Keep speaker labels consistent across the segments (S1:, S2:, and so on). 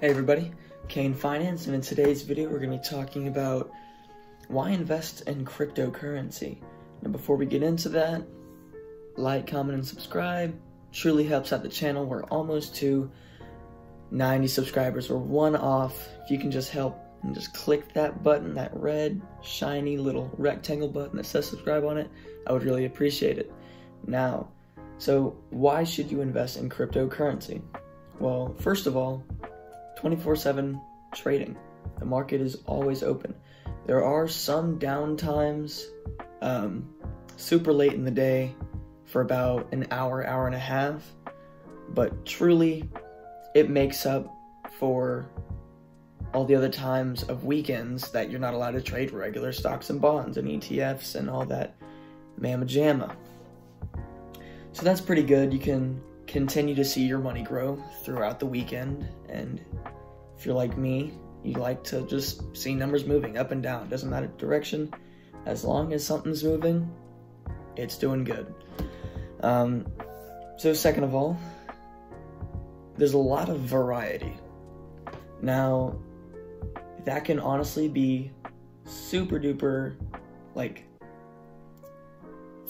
S1: Hey everybody, Kane Finance, and in today's video we're going to be talking about why invest in cryptocurrency. Now before we get into that, like, comment, and subscribe. Truly helps out the channel. We're almost to 90 subscribers. We're one off. If you can just help and just click that button, that red, shiny little rectangle button that says subscribe on it, I would really appreciate it. Now, so why should you invest in cryptocurrency? Well, first of all, 24 7 trading. The market is always open. There are some downtimes, um, super late in the day for about an hour, hour and a half, but truly it makes up for all the other times of weekends that you're not allowed to trade regular stocks and bonds and ETFs and all that mamma jamma. So that's pretty good. You can continue to see your money grow throughout the weekend. And if you're like me, you like to just see numbers moving up and down. Doesn't matter direction. As long as something's moving, it's doing good. Um, so, second of all, there's a lot of variety. Now, that can honestly be super duper like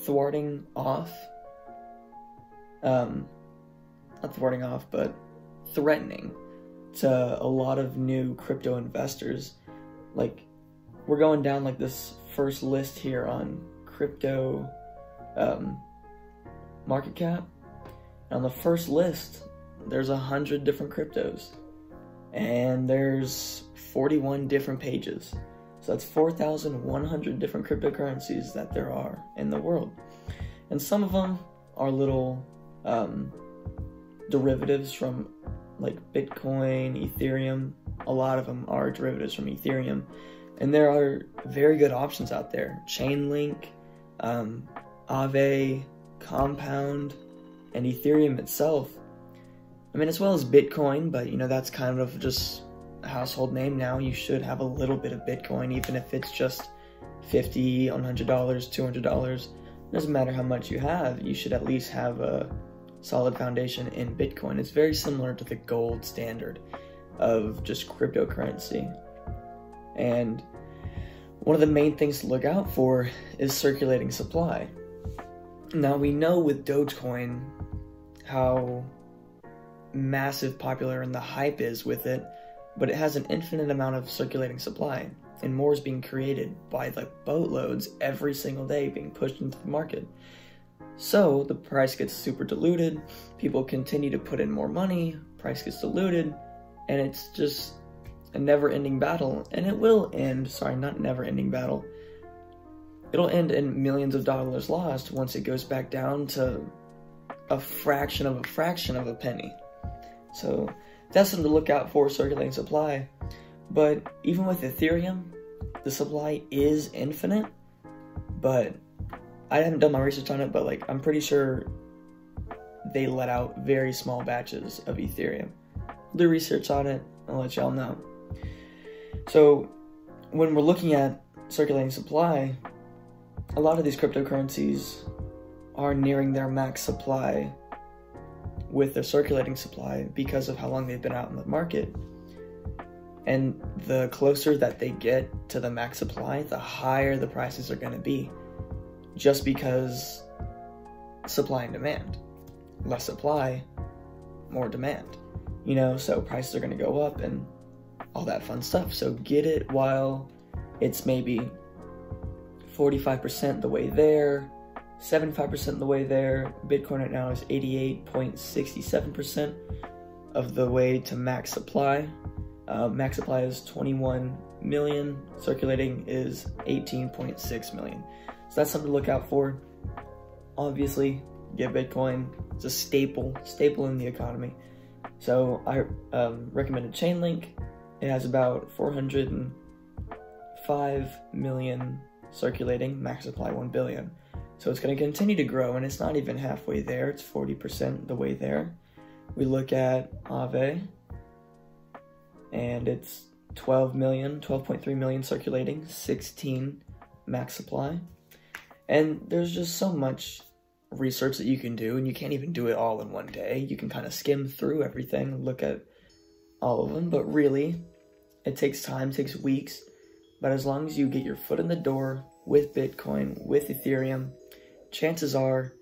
S1: thwarting off um not thwarting off, but threatening to a lot of new crypto investors. Like, we're going down like this first list here on crypto um, market cap. And on the first list, there's a hundred different cryptos, and there's 41 different pages. So that's 4,100 different cryptocurrencies that there are in the world, and some of them are little um, derivatives from like Bitcoin, Ethereum. A lot of them are derivatives from Ethereum. And there are very good options out there. Chainlink, um, Aave, Compound, and Ethereum itself. I mean, as well as Bitcoin, but you know, that's kind of just a household name now. You should have a little bit of Bitcoin, even if it's just 50 $100, $200. Doesn't matter how much you have, you should at least have a solid foundation in Bitcoin. It's very similar to the gold standard of just cryptocurrency. And one of the main things to look out for is circulating supply. Now, we know with Dogecoin how massive popular and the hype is with it, but it has an infinite amount of circulating supply, and more is being created by the boatloads every single day being pushed into the market. So the price gets super diluted, people continue to put in more money, price gets diluted, and it's just a never ending battle. And it will end, sorry, not never ending battle. It'll end in millions of dollars lost once it goes back down to a fraction of a fraction of a penny. So that's something to look out for circulating supply. But even with Ethereum, the supply is infinite, but I haven't done my research on it, but like I'm pretty sure they let out very small batches of Ethereum. Do research on it, I'll let y'all know. So when we're looking at circulating supply, a lot of these cryptocurrencies are nearing their max supply with their circulating supply because of how long they've been out in the market. And the closer that they get to the max supply, the higher the prices are going to be just because supply and demand. Less supply, more demand. You know, so prices are going to go up and all that fun stuff. So get it while it's maybe 45% the way there, 75% the way there. Bitcoin right now is 88.67% of the way to max supply. Uh, max supply is 21 million, circulating is 18.6 million. So that's something to look out for. Obviously, get Bitcoin. It's a staple, staple in the economy. So I um, recommended Chainlink. It has about 405 million circulating, max supply 1 billion. So it's going to continue to grow, and it's not even halfway there. It's 40% the way there. We look at Aave, and it's 12 million, 12.3 million circulating, 16 max supply. And there's just so much research that you can do, and you can't even do it all in one day. You can kind of skim through everything, look at all of them, but really, it takes time, takes weeks. But as long as you get your foot in the door with Bitcoin, with Ethereum, chances are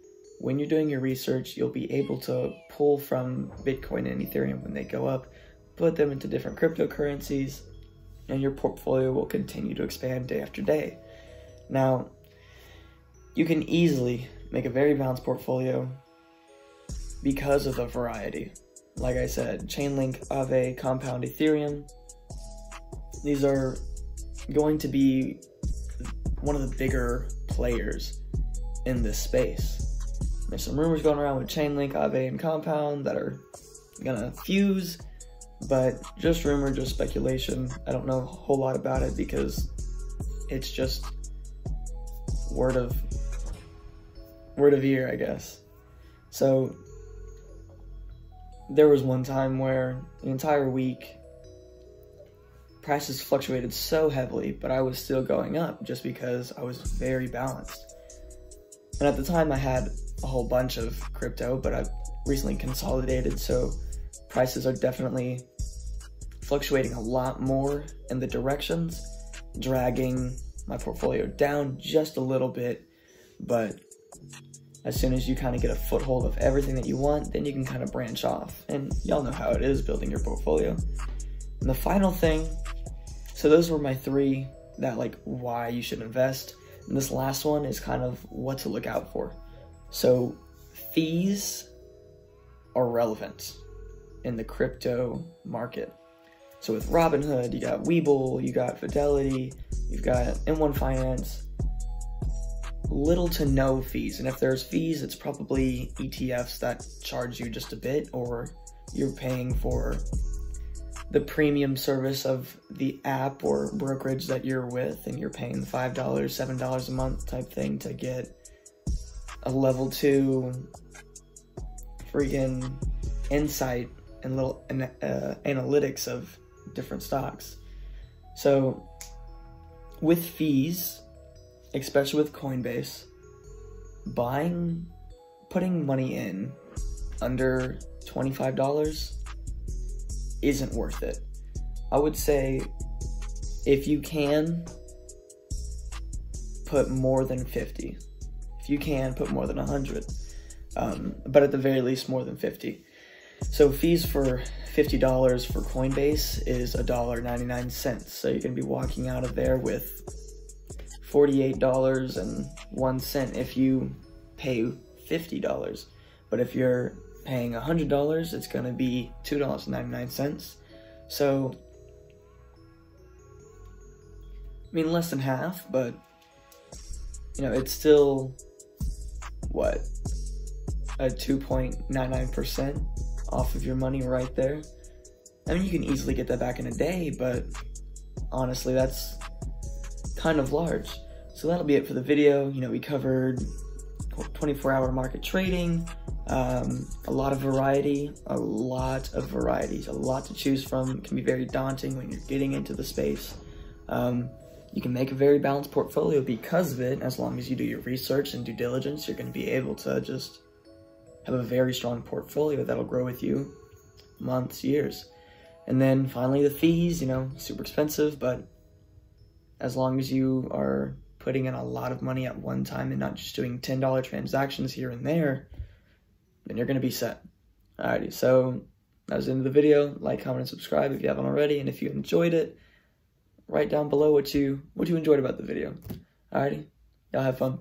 S1: when you're doing your research, you'll be able to pull from Bitcoin and Ethereum when they go up, put them into different cryptocurrencies, and your portfolio will continue to expand day after day. Now, you can easily make a very balanced portfolio because of the variety. Like I said, Chainlink, Aave, Compound, Ethereum. These are going to be one of the bigger players in this space. There's some rumors going around with Chainlink, Aave, and Compound that are gonna fuse, but just rumor, just speculation. I don't know a whole lot about it because it's just word of word of ear, I guess. So there was one time where the entire week prices fluctuated so heavily, but I was still going up just because I was very balanced. And at the time, I had a whole bunch of crypto, but I've recently consolidated, so prices are definitely fluctuating a lot more in the directions, dragging my portfolio down just a little bit, but as soon as you kind of get a foothold of everything that you want, then you can kind of branch off. And y'all know how it is building your portfolio. And the final thing, so those were my three that like why you should invest. And this last one is kind of what to look out for. So fees are relevant in the crypto market. So with Robinhood, you got Webull, you got Fidelity, you've got M1 Finance, little to no fees. And if there's fees, it's probably ETFs that charge you just a bit, or you're paying for the premium service of the app or brokerage that you're with, and you're paying $5, $7 a month type thing to get a level two freaking insight and little uh, analytics of different stocks. So, with fees, especially with Coinbase, buying, putting money in under $25 isn't worth it. I would say if you can put more than 50, if you can put more than 100, um, but at the very least more than 50. So fees for $50 for Coinbase is $1.99. So you're going to be walking out of there with $48.01 if you pay $50. But if you're paying $100, it's going to be $2.99. So, I mean, less than half, but, you know, it's still, what, a 2.99% off of your money right there. I mean, you can easily get that back in a day, but honestly, that's kind of large. So that'll be it for the video. You know, we covered 24 hour market trading, um, a lot of variety, a lot of varieties, a lot to choose from. It can be very daunting when you're getting into the space. Um, you can make a very balanced portfolio because of it. As long as you do your research and due diligence, you're going to be able to just have a very strong portfolio that'll grow with you months, years. And then finally, the fees, you know, super expensive, but as long as you are putting in a lot of money at one time and not just doing $10 transactions here and there, then you're going to be set. Alrighty, so that was the end of the video. Like, comment, and subscribe if you haven't already. And if you enjoyed it, write down below what you what you enjoyed about the video. Alrighty, y'all have fun.